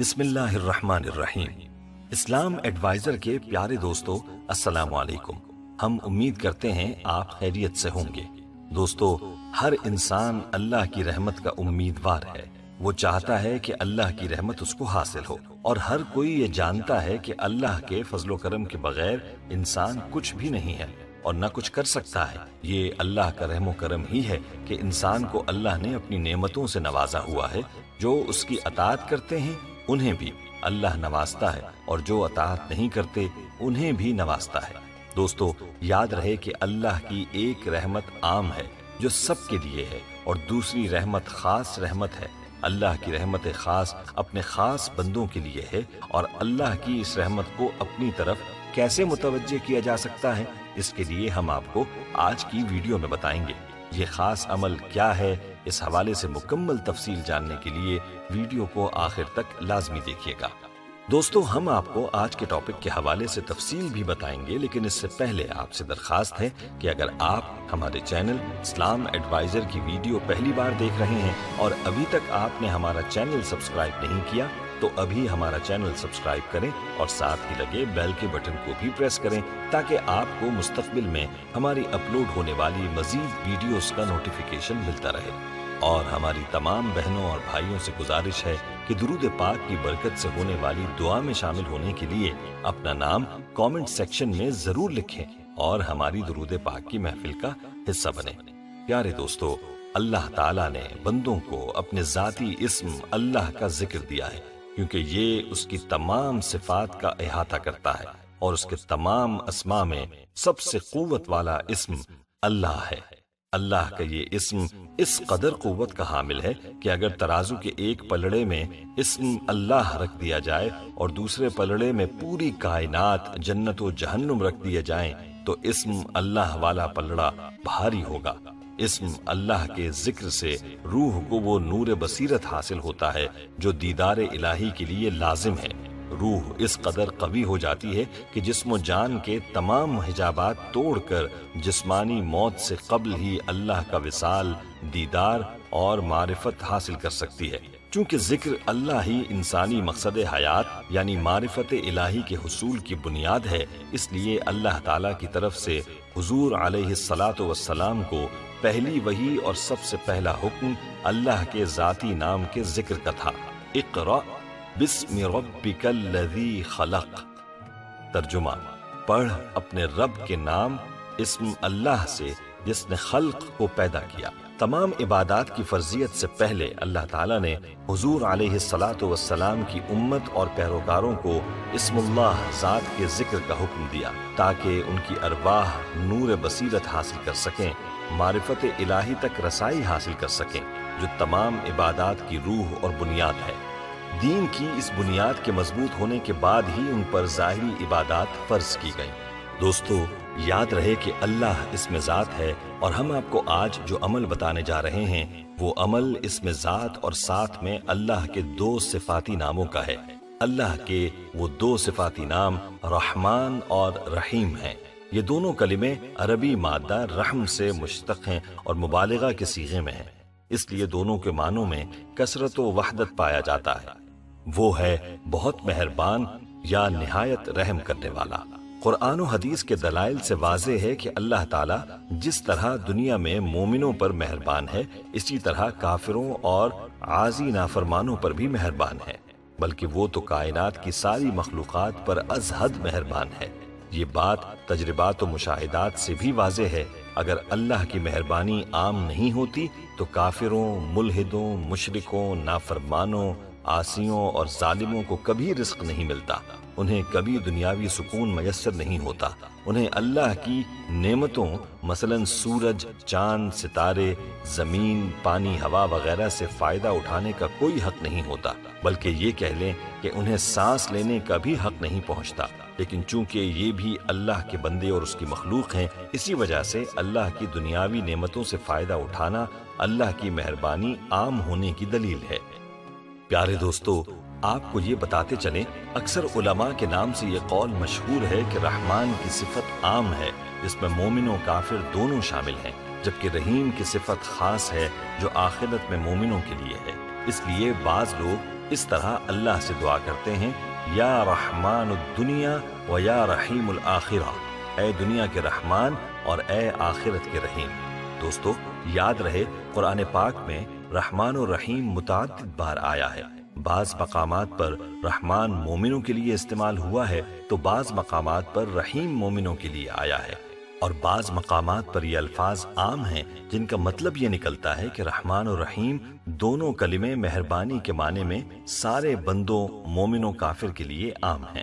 بسم اللہ الرحمن الرحیم۔ اسلام ایڈوائزر کے پیارے دوستو، السلام علیکم۔ ہم امید کرتے ہیں آپ خیریت سے ہوں گے۔ دوستو، ہر انسان اللہ کی رحمت کا امیدوار ہے۔ وہ چاہتا ہے کہ اللہ کی رحمت اس کو حاصل ہو۔ اور ہر کوئی یہ جانتا ہے کہ اللہ کے فضل و کرم کے بغیر انسان کچھ بھی نہیں ہے اور نہ کچھ کر سکتا ہے۔ یہ اللہ کا رحم و کرم ہی ہے کہ انسان کو اللہ نے اپنی نعمتوں سے نوازا ہوا ہے، جو اس کی اطاعت کرتے ہیں انہیں بھی اللہ نوازتا ہے اور جو اطاعت نہیں کرتے، انہیں بھی نوازتا ہے۔ دوستو، یاد رہے کہ اللہ کی ایک رحمت عام ہے جو سب کے لیے ہے اور دوسری رحمت خاص رحمت ہے۔ اللہ کی رحمت خاص اپنے خاص بندوں کے لیے ہے اور اللہ کی اس رحمت کو اپنی طرف کیسے متوجہ کیا جا سکتا ہے، اس کے لیے ہم آپ کو آج کی ویڈیو میں بتائیں گے۔ یہ خاص عمل کیا ہے اس حوالے سے مکمل تفصیل جاننے کے لیے ویڈیو کو آخر تک لازمی دیکھیے گا۔ دوستو، ہم آپ کو آج کے ٹاپک کے حوالے سے تفصیل بھی بتائیں گے، لیکن اس سے پہلے آپ سے درخواست ہے کہ اگر آپ ہمارے چینل اسلام ایڈوائزر کی ویڈیو پہلی بار دیکھ رہے ہیں اور ابھی تک آپ نے ہمارا چینل سبسکرائب نہیں کیا، تو ابھی ہمارا چینل سبسکرائب کریں اور ساتھ ہی لگے بیل کے بٹن کو بھی پریس کریں تاکہ آپ کو مستقبل میں ہماری اپلوڈ ہونے والی مزید ویڈیوز کا نوٹیفیکیشن ملتا رہے۔ اور ہماری تمام بہنوں اور بھائیوں سے گزارش ہے کہ درود پاک کی برکت سے ہونے والی دعا میں شامل ہونے کے لیے اپنا نام کامنٹ سیکشن میں ضرور لکھیں اور ہماری درود پاک کی محفل کا حصہ بنے پیارے دوستو، اللہ تعالیٰ نے بندوں کو اپنے ذاتی اسم اللہ کا ذکر دیا ہے، کیونکہ یہ اس کی تمام صفات کا احاطہ کرتا ہے اور اس کے تمام اسما میں سب سے قوت والا اسم اللہ ہے۔ اللہ کا یہ اسم اس قدر قوت کا حامل ہے کہ اگر ترازو کے ایک پلڑے میں اسم اللہ رکھ دیا جائے اور دوسرے پلڑے میں پوری کائنات جنت و جہنم رکھ دیے جائیں، تو اسم اللہ والا پلڑا بھاری ہوگا۔ اسم اللہ کے ذکر سے روح کو وہ نور بصیرت حاصل ہوتا ہے جو دیدار الہی کے لیے لازم ہے۔ روح اس قدر قوی ہو جاتی ہے کہ جسم و جان کے تمام حجابات توڑ کر جسمانی موت سے قبل ہی اللہ کا وصال، دیدار اور معرفت حاصل کر سکتی ہے۔ چونکہ ذکر اللہ ہی انسانی مقصد حیات یعنی معرفت الہی کے حصول کی بنیاد ہے، اس لیے اللہ تعالی کی طرف سے حضور علیہ السلاۃ والسلام کو پہلی وہی اور سب سے پہلا حکم اللہ کے ذاتی نام کے ذکر کا تھا۔ اقرا بسم ربک الذی خلق۔ ترجمہ، پڑھ اپنے رب کے نام، اسم اللہ سے جس نے خلق کو پیدا کیا۔ تمام عبادات کی فرضیت سے پہلے اللہ تعالیٰ نے حضور علیہ السلاۃ والسلام کی امت اور پیروکاروں کو اسم اللہ ذات کے ذکر کا حکم دیا تاکہ ان کی ارواح نور بصیرت حاصل کر سکیں، معرفت الہی تک رسائی حاصل کر سکیں، جو تمام عبادات کی روح اور بنیاد ہے۔ دین کی اس بنیاد کے مضبوط ہونے کے بعد ہی ان پر ظاہری عبادات فرض کی گئیں۔ دوستو، یاد رہے کہ اللہ اس میں ذات ہے اور ہم آپ کو آج جو عمل بتانے جا رہے ہیں، وہ عمل اس میں ذات اور ساتھ میں اللہ کے دو صفاتی ناموں کا ہے۔ اللہ کے وہ دو صفاتی نام رحمان اور رحیم ہیں۔ یہ دونوں کلمے عربی مادہ رحم سے مشتق ہیں اور مبالغہ کے سیغے میں ہیں۔ اس لیے دونوں کے معنوں میں کثرت و وحدت پایا جاتا ہے۔ وہ ہے بہت مہربان یا نہایت رحم کرنے والا۔ قرآن و حدیث کے دلائل سے واضح ہے کہ اللہ تعالیٰ جس طرح دنیا میں مومنوں پر مہربان ہے، اسی طرح کافروں اور عازی نافرمانوں پر بھی مہربان ہے۔ بلکہ وہ تو کائنات کی ساری مخلوقات پر از حد مہربان ہے۔ یہ بات تجربات و مشاہدات سے بھی واضح ہے۔ اگر اللہ کی مہربانی عام نہیں ہوتی تو کافروں، ملحدوں، مشرکوں، نافرمانوں، آسیوں اور ظالموں کو کبھی رزق نہیں ملتا۔ انہیں کبھی دنیاوی سکون میسر نہیں ہوتا۔ انہیں اللہ کی نعمتوں، مثلا سورج، چاند، ستارے، زمین، پانی، ہوا وغیرہ سے فائدہ اٹھانے کا کوئی حق نہیں ہوتا، بلکہ یہ کہہ لیں کہ انہیں سانس لینے کا بھی حق نہیں پہنچتا۔ لیکن چونکہ یہ بھی اللہ کے بندے اور اس کی مخلوق ہیں، اسی وجہ سے اللہ کی دنیاوی نعمتوں سے فائدہ اٹھانا اللہ کی مہربانی عام ہونے کی دلیل ہے۔ پیارے دوستو، آپ کو یہ بتاتے چلیں، اکثر علماء کے نام سے یہ قول مشہور ہے کہ رحمان کی صفت عام ہے، جس میں مومن و کافر دونوں شامل ہیں، جبکہ رحیم کی صفت خاص ہے جو آخرت میں مومنوں کے لیے ہے۔ اس لیے بعض لوگ اس طرح اللہ سے دعا کرتے ہیں یا رحمان الدنیا و یا رحیم الآخرہ اے دنیا کے رحمان اور اے آخرت کے رحیم۔ دوستو، یاد رہے، قرآن پاک میں رحمان و رحیم متعدد بار آیا ہے۔ بعض مقامات پر رحمان مومنوں کے لیے استعمال ہوا ہے، تو بعض مقامات پر رحیم مومنوں کے لیے آیا ہے۔ اور بعض مقامات پر یہ الفاظ عام ہیں جن کا مطلب یہ نکلتا ہے کہ رحمان و رحیم دونوں کلمے مہربانی کے معنی میں سارے بندوں، مومنوں، کافر کے لیے عام ہیں۔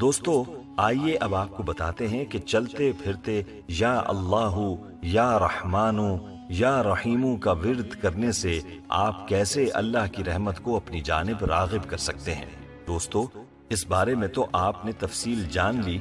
دوستو، آئیے اب آپ کو بتاتے ہیں کہ چلتے پھرتے یا اللہ، یا رحمانو یا رحیموں کا ورد کرنے سے آپ کیسے اللہ کی رحمت کو اپنی جانب راغب کر سکتے ہیں؟ دوستو، اس بارے میں تو آپ نے تفصیل جان لی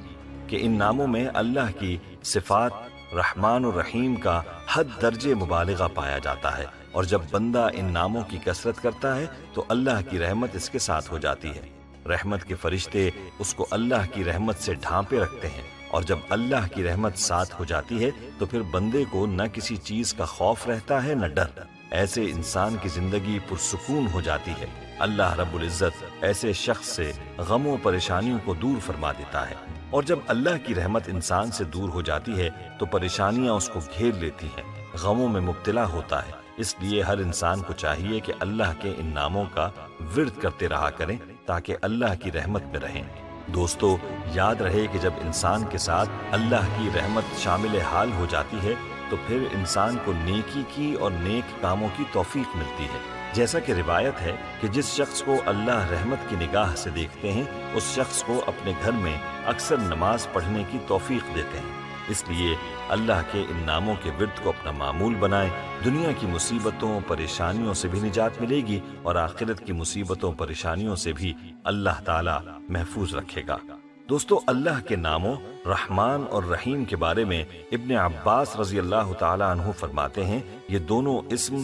کہ ان ناموں میں اللہ کی صفات رحمان و رحیم کا حد درجے مبالغہ پایا جاتا ہے اور جب بندہ ان ناموں کی کثرت کرتا ہے تو اللہ کی رحمت اس کے ساتھ ہو جاتی ہے۔ رحمت کے فرشتے اس کو اللہ کی رحمت سے ڈھانپے رکھتے ہیں اور جب اللہ کی رحمت ساتھ ہو جاتی ہے تو پھر بندے کو نہ کسی چیز کا خوف رہتا ہے نہ ڈر۔ ایسے انسان کی زندگی پرسکون ہو جاتی ہے۔ اللہ رب العزت ایسے شخص سے غم و پریشانیوں کو دور فرما دیتا ہے۔ اور جب اللہ کی رحمت انسان سے دور ہو جاتی ہے تو پریشانیاں اس کو گھیر لیتی ہیں، غموں میں مبتلا ہوتا ہے۔ اس لیے ہر انسان کو چاہیے کہ اللہ کے ان ناموں کا ورد کرتے رہا کریں تاکہ اللہ کی رحمت میں رہیں۔ دوستو، یاد رہے کہ جب انسان کے ساتھ اللہ کی رحمت شامل حال ہو جاتی ہے، تو پھر انسان کو نیکی کی اور نیک کاموں کی توفیق ملتی ہے۔ جیسا کہ روایت ہے کہ جس شخص کو اللہ رحمت کی نگاہ سے دیکھتے ہیں، اس شخص کو اپنے گھر میں اکثر نماز پڑھنے کی توفیق دیتے ہیں۔ اس لیے اللہ کے ان ناموں کے ورد کو اپنا معمول بنائیں، دنیا کی مصیبتوں، پریشانیوں سے بھی نجات ملے گی اور آخرت کی مصیبتوں، پریشانیوں سے بھی اللہ تعالی محفوظ رکھے گا۔ دوستو، اللہ کے ناموں رحمان اور رحیم کے بارے میں ابن عباس رضی اللہ تعالی عنہ فرماتے ہیں، یہ دونوں اسم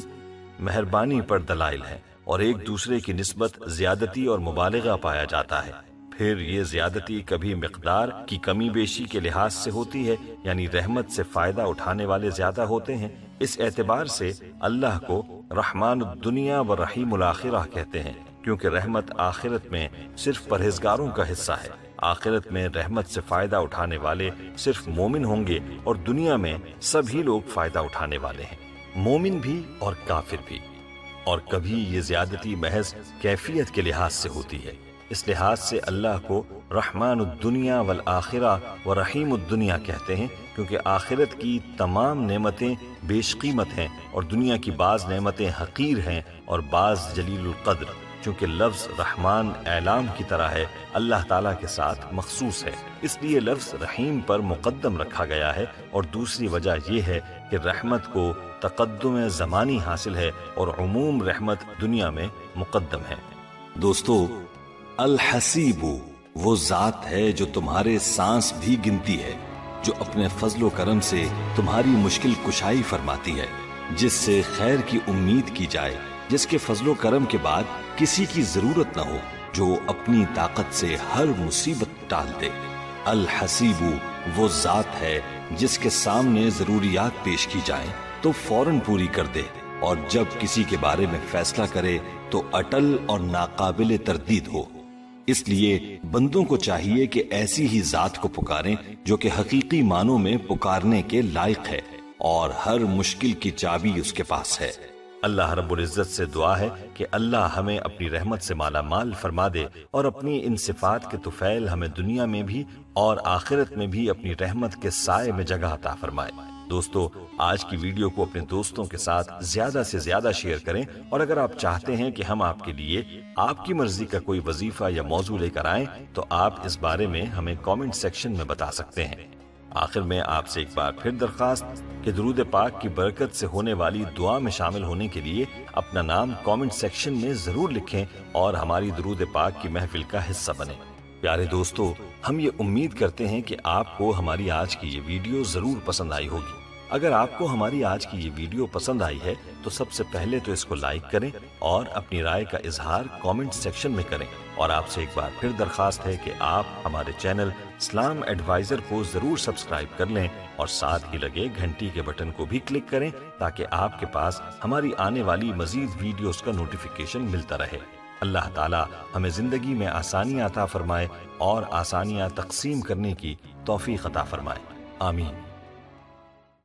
مہربانی پر دلائل ہیں اور ایک دوسرے کی نسبت زیادتی اور مبالغہ پایا جاتا ہے۔ پھر یہ زیادتی کبھی مقدار کی کمی بیشی کے لحاظ سے ہوتی ہے یعنی رحمت سے فائدہ اٹھانے والے زیادہ ہوتے ہیں۔ اس اعتبار سے اللہ کو رحمان الدنیا و رحیم الاخرہ کہتے ہیں، کیونکہ رحمت آخرت میں صرف پرہیزگاروں کا حصہ ہے۔ آخرت میں رحمت سے فائدہ اٹھانے والے صرف مومن ہوں گے اور دنیا میں سبھی لوگ فائدہ اٹھانے والے ہیں۔ مومن بھی اور کافر بھی۔ اور کبھی یہ زیادتی محض کیفیت کے لحاظ سے ہوتی ہے۔ اس لحاظ سے اللہ کو رحمان الدنیا والآخرہ و رحیم الدنیا کہتے ہیں، کیونکہ آخرت کی تمام نعمتیں بیش قیمت ہیں اور دنیا کی بعض نعمتیں حقیر ہیں اور بعض جلیل القدر۔ چونکہ لفظ رحمان اعلام کی طرح ہے، اللہ تعالیٰ کے ساتھ مخصوص ہے۔ اس لیے لفظ رحیم پر مقدم رکھا گیا ہے اور دوسری وجہ یہ ہے کہ رحمت کو تقدم زمانی حاصل ہے اور عموم رحمت دنیا میں مقدم ہے۔ دوستو، الحسیب وہ ذات ہے جو تمہارے سانس بھی گنتی ہے، جو اپنے فضل و کرم سے تمہاری مشکل کشائی فرماتی ہے، جس سے خیر کی امید کی جائے۔ جس کے فضل و کرم کے بعد کسی کی ضرورت نہ ہو، جو اپنی طاقت سے ہر مصیبت ٹال دے۔ الحسیب وہ ذات ہے جس کے سامنے ضروریات پیش کی جائیں تو فوراً پوری کر دے۔ اور جب کسی کے بارے میں فیصلہ کرے تو اٹل اور ناقابل تردید ہو۔ اس لیے بندوں کو چاہیے کہ ایسی ہی ذات کو پکاریں جو کہ حقیقی معنوں میں پکارنے کے لائق ہے اور ہر مشکل کی چابی اس کے پاس ہے۔ اللہ رب العزت سے دعا ہے کہ اللہ ہمیں اپنی رحمت سے مالا مال فرما دے اور اپنی ان صفات کے توفیل ہمیں دنیا میں بھی اور آخرت میں بھی اپنی رحمت کے سائے میں جگہ عطا فرمائے۔ دوستو، آج کی ویڈیو کو اپنے دوستوں کے ساتھ زیادہ سے زیادہ شیئر کریں اور اگر آپ چاہتے ہیں کہ ہم آپ کے لیے آپ کی مرضی کا کوئی وظیفہ یا موضوع لے کر آئیں تو آپ اس بارے میں ہمیں کامنٹ سیکشن میں بتا سکتے ہیں۔ آخر میں آپ سے ایک بار پھر درخواست کہ درود پاک کی برکت سے ہونے والی دعا میں شامل ہونے کے لیے اپنا نام کامنٹ سیکشن میں ضرور لکھیں اور ہماری درود پاک کی محفل کا حصہ بنیں۔ پیارے دوستو، ہم یہ امید کرتے ہیں کہ آپ کو ہماری آج کی یہ ویڈیو ضرور پسند آئی ہوگی۔ اگر آپ کو ہماری آج کی یہ ویڈیو پسند آئی ہے، تو سب سے پہلے تو اس کو لائک کریں اور اپنی رائے کا اظہار کامنٹ سیکشن میں کریں۔ اور آپ سے ایک بار پھر درخواست ہے کہ آپ ہمارے چینل اسلام ایڈوائزر کو ضرور سبسکرائب کر لیں اور ساتھ ہی لگے گھنٹی کے بٹن کو بھی کلک کریں تاکہ آپ کے پاس ہماری آنے والی مزید ویڈیوز کا نوٹیفیکیشن ملتا رہے۔ اللہ تعالی ہمیں زندگی میں آسانیاں عطا فرمائے اور آسانیاں تقسیم کرنے کی توفیق عطا فرمائے۔ آمین۔